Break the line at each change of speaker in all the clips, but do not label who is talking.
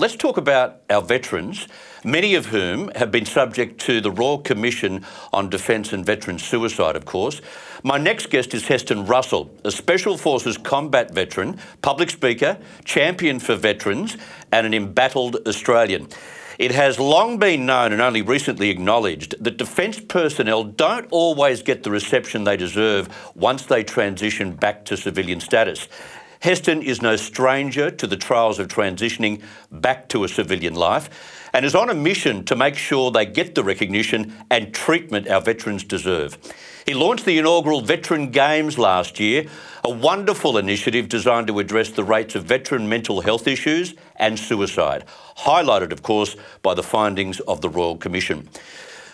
let's talk about our veterans, many of whom have been subject to the Royal Commission on Defence and Veteran Suicide, of course. My next guest is Heston Russell, a Special Forces combat veteran, public speaker, champion for veterans, and an embattled Australian. It has long been known and only recently acknowledged that defence personnel don't always get the reception they deserve once they transition back to civilian status. Heston is no stranger to the trials of transitioning back to a civilian life and is on a mission to make sure they get the recognition and treatment our veterans deserve. He launched the inaugural Veteran Games last year, a wonderful initiative designed to address the rates of veteran mental health issues and suicide, highlighted, of course, by the findings of the Royal Commission.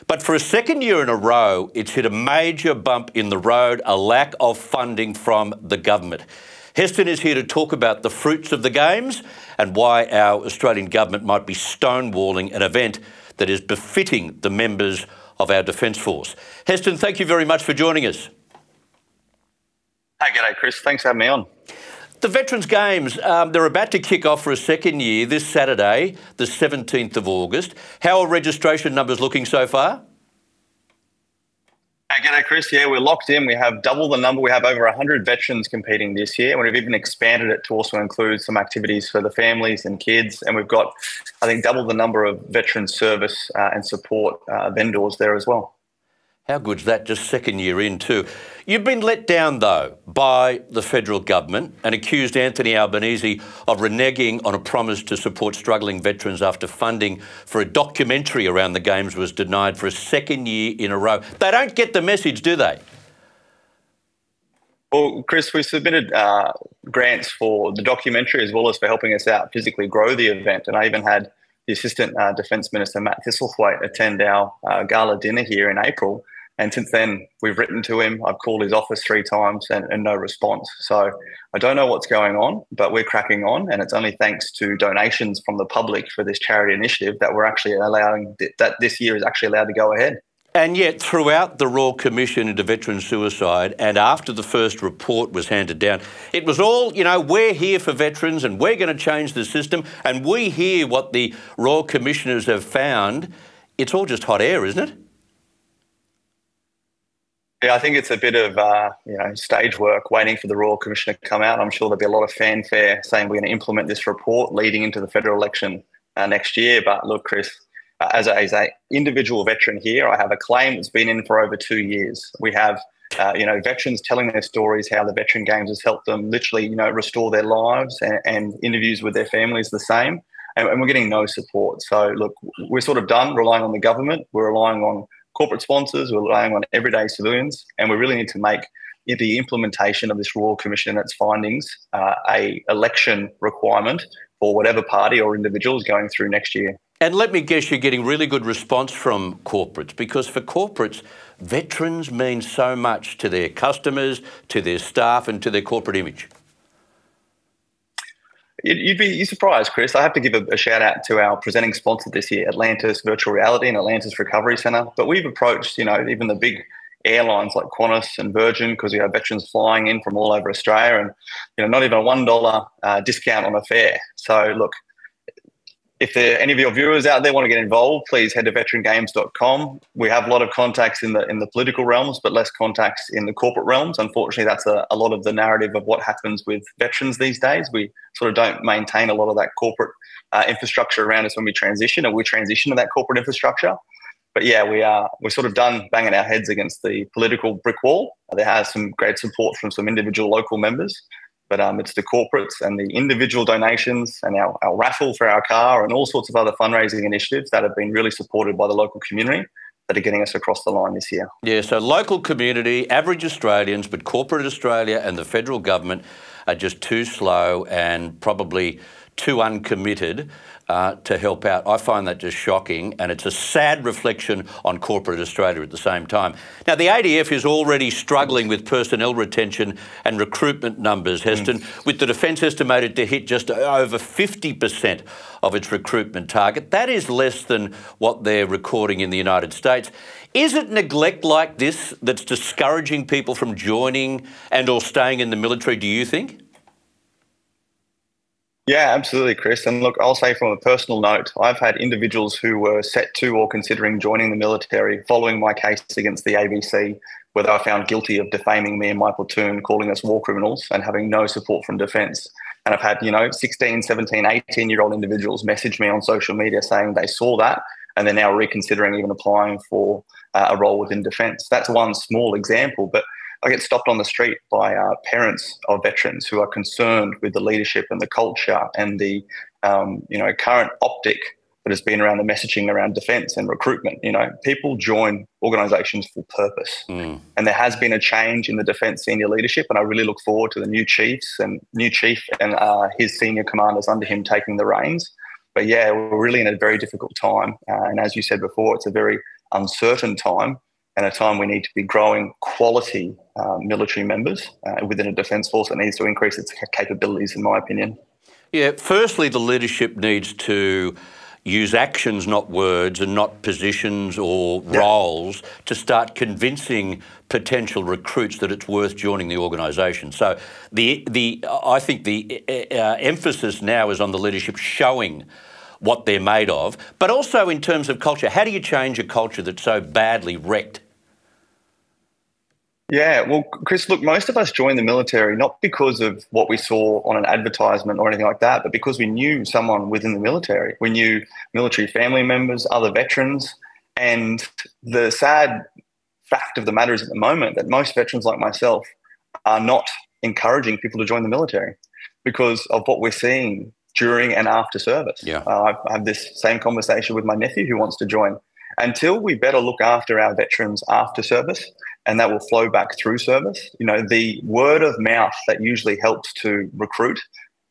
But for a second year in a row, it's hit a major bump in the road, a lack of funding from the government. Heston is here to talk about the fruits of the Games and why our Australian government might be stonewalling an event that is befitting the members of our Defence Force. Heston, thank you very much for joining us.
Hey, g'day, Chris. Thanks for having me on.
The Veterans Games, um, they're about to kick off for a second year this Saturday, the 17th of August. How are registration numbers looking so far?
G'day, Chris. Yeah, we're locked in. We have double the number. We have over 100 veterans competing this year. And we've even expanded it to also include some activities for the families and kids. And we've got, I think, double the number of veteran service uh, and support uh, vendors there as well.
How good's that just second year in too? You've been let down though by the federal government and accused Anthony Albanese of reneging on a promise to support struggling veterans after funding for a documentary around the games was denied for a second year in a row. They don't get the message, do they?
Well, Chris, we submitted uh, grants for the documentary as well as for helping us out physically grow the event. And I even had the Assistant uh, Defence Minister, Matt Thistlethwaite, attend our uh, gala dinner here in April and since then, we've written to him. I've called his office three times and, and, no response. So I don't know what's going on, but we're cracking on. And it's only thanks to donations from the public for this charity initiative that we're actually allowing that this year is actually allowed to go ahead.
And yet, throughout the Royal Commission into Veteran Suicide and after the first report was handed down, it was all, you know, we're here for veterans and we're going to change the system and we hear what the Royal Commissioners have found. It's all just hot air, isn't it?
Yeah, I think it's a bit of uh, you know stage work, waiting for the Royal Commission to come out. I'm sure there'll be a lot of fanfare saying we're going to implement this report leading into the federal election uh, next year. But look, Chris, uh, as a, as a individual veteran here, I have a claim that's been in for over two years. We have uh, you know, veterans telling their stories, how the Veteran Games has helped them literally, you know, restore their lives, and, and interviews with their families the same. And, and, we're getting no support. So, look, we're sort of done relying on the government. We're relying on corporate sponsors, we're relying on everyday civilians, and we really need to make the implementation of this Royal Commission and its findings uh, a election requirement for whatever party or individual is going through next year.
And let me guess, you're getting really good response from corporates because for corporates, veterans mean so much to their customers, to their staff, and to their corporate image.
You'd be you surprised, Chris. I have to give a, a, shout out to our presenting sponsor this year, Atlantis Virtual Reality and Atlantis Recovery Centre. But we've approached, you know, even the big airlines like Qantas and Virgin because we have veterans flying in from all over Australia, and you know, not even a one dollar uh, discount on a fare. So look, if there, any of your viewers out there want to get involved, please head to veterangames.com. We have a lot of contacts in the in the political realms, but less contacts in the corporate realms. Unfortunately, that's a, a lot of the narrative of what happens with veterans these days. We sort of don't maintain a lot of that corporate uh, infrastructure around us when we transition, and we transition to that corporate infrastructure. But yeah, we are we're sort of done banging our heads against the political brick wall. There has some great support from some individual local members, but um, it's the corporates and the individual donations and our, our raffle for our car and all sorts of other fundraising initiatives that have been really supported by the local community that are getting us across the line this year.
Yeah, so local community, average Australians, but corporate Australia and the federal government are just too slow and probably too uncommitted uh, to help out. I find that just shocking, and it's a sad reflection on corporate Australia at the same time. Now, the ADF is already struggling with personnel retention and recruitment numbers, Heston, mm. with the Defence estimated to hit just over 50% of its recruitment target. That is less than what they're recording in the United States. Is it neglect like this that's discouraging people from joining and or staying in the military, do you think?
Yeah, absolutely, Chris. And look, I'll say from a personal note, I've had individuals who were set to or considering joining the military following my case against the ABC, where they were found guilty of defaming me and my platoon, calling us war criminals, and having no support from defence. And I've had, you know, 16, 17, 18 year old individuals message me on social media saying they saw that and they're now reconsidering even applying for uh, a role within defence. That's one small example, but I get stopped on the street by uh, parents of veterans who are concerned with the leadership and the culture and the um, you know current optic that has been around the messaging around defence and recruitment. You know, people join organisations for purpose, mm. and there has been a change in the defence senior leadership, and I really look forward to the new chiefs and new chief and uh, his senior commanders under him taking the reins. But yeah, we're really in a very difficult time, uh, and as you said before, it's a very uncertain time and a time we need to be growing quality uh, military members uh, within a defence force that needs to increase its capabilities, in my opinion.
Yeah, firstly, the leadership needs to use actions, not words, and not positions or yeah. roles to start convincing potential recruits that it's worth joining the organisation. So, the the I think the uh, emphasis now is on the leadership showing what they're made of, but also in terms of culture. How do you change a culture that's so badly wrecked?
Yeah, well, Chris, look, most of us joined the military not because of what we saw on an advertisement or anything like that, but because we knew someone within the military. We knew military family members, other veterans. And the sad fact of the matter is at the moment that most veterans like myself are not encouraging people to join the military because of what we're seeing during and after service.
Yeah. Uh,
I have this same conversation with my nephew who wants to join. Until we better look after our veterans after service, and that will flow back through service. You know, the word of mouth that usually helps to recruit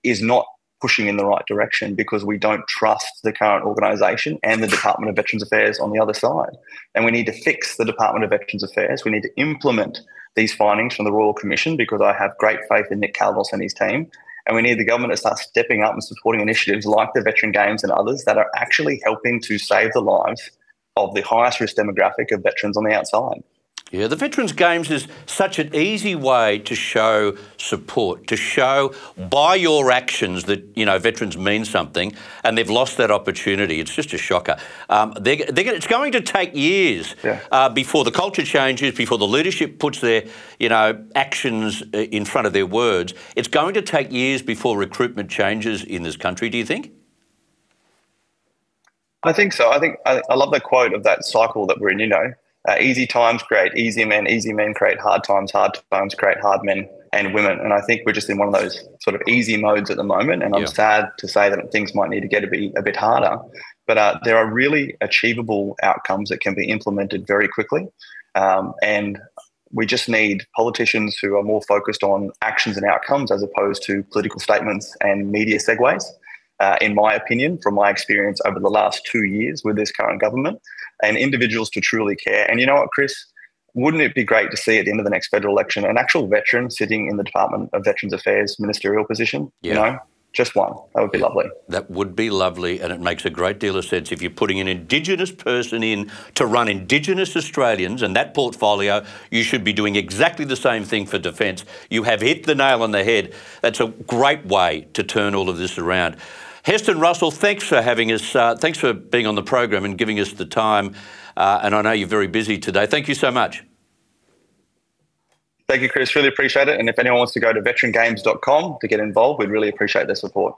is not pushing in the right direction because we don't trust the current organisation and the Department of Veterans Affairs on the other side. And we need to fix the Department of Veterans Affairs. We need to implement these findings from the Royal Commission because I have great faith in Nick Kaldas and his team. And we need the government to start stepping up and supporting initiatives like the Veteran Games and others that are actually helping to save the lives of the highest risk demographic of veterans on the outside.
Yeah, the Veterans Games is such an easy way to show support, to show by your actions that, you know, veterans mean something and they've lost that opportunity. It's just a shocker. Um, they're, they're, it's going to take years yeah. uh, before the culture changes, before the leadership puts their, you know, actions uh, in front of their words. It's going to take years before recruitment changes in this country, do you think?
I think so. I think I, I love the quote of that cycle that we're in, you know, uh, easy times create easy men, easy men create hard times, hard times create hard men and women. And I think we're just in one of those sort of easy modes at the moment. And I'm yeah. sad to say that things might need to get to be a bit harder. But uh, there are really achievable outcomes that can be implemented very quickly. Um, and we just need politicians who are more focused on actions and outcomes as opposed to political statements and media segues uh, in my opinion, from my experience over the last two years with this current government, and individuals to truly care. And you know what, Chris? Wouldn't it be great to see at the end of the next federal election an actual veteran sitting in the Department of Veterans Affairs ministerial position?
Yeah.
You know, just one. That would be lovely.
That would be lovely, and it makes a great deal of sense if you're putting an Indigenous person in to run Indigenous Australians and that portfolio. You should be doing exactly the same thing for defence. You have hit the nail on the head. That's a great way to turn all of this around. Heston Russell, thanks for having us. Uh, thanks for being on the program and giving us the time. Uh, and I know you're very busy today. Thank you so much.
Thank you, Chris. Really appreciate it. And if anyone wants to go to veterangames.com to get involved, we'd really appreciate their support.